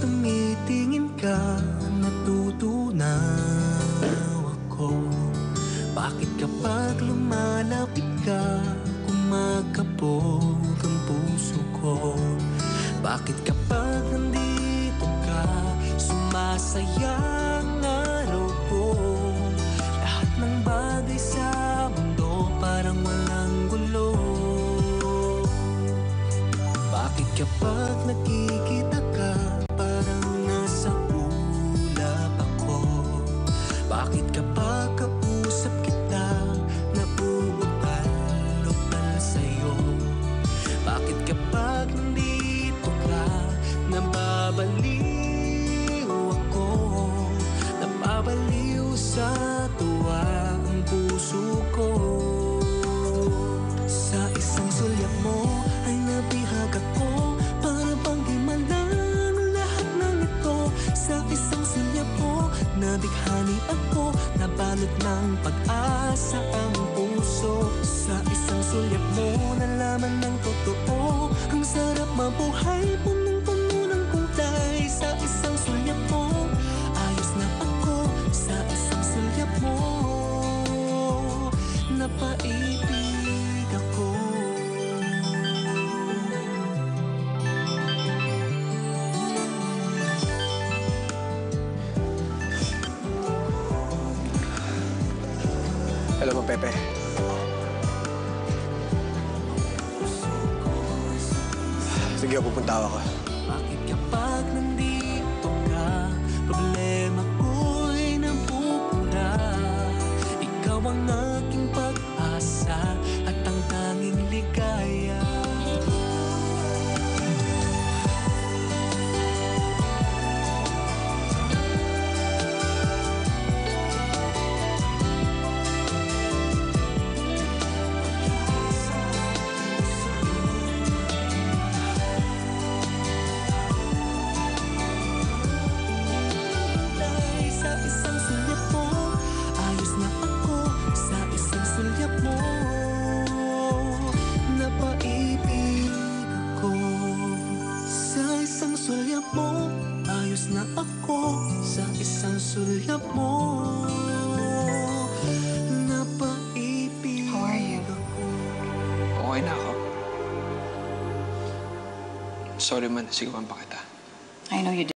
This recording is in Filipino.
tumitingin ka, natutunaw ako. Bakit kapag lumalapit ka, kumakabog ang puso ko? Bakit kapag nandito ka, sumasaya ang araw ko? Lahat ng bagay sa mundo parang walang gulo. Bakit kapag nakikita Parang nasa ulap ako. Bakit kapag kausap kita? Nabubutal-utal sa'yo. Bakit kapag nandito ka Nababaliw ako? Napabaliw sa tuwa ako Nabalot ng pag-asa ang puso. Sa isang sulyap mo, nalaman ng totoo Ang sarap mabuhay, punong-puno Alam mo, Pepe, sige, pupunta ako. Bakit kapag nandito ka Problema ko'y sulyap mo Ayos na ako sa isang sulyap mo Napaibig How are you? ako Okay na ako. Sorry man, sigawan pa kita. I know you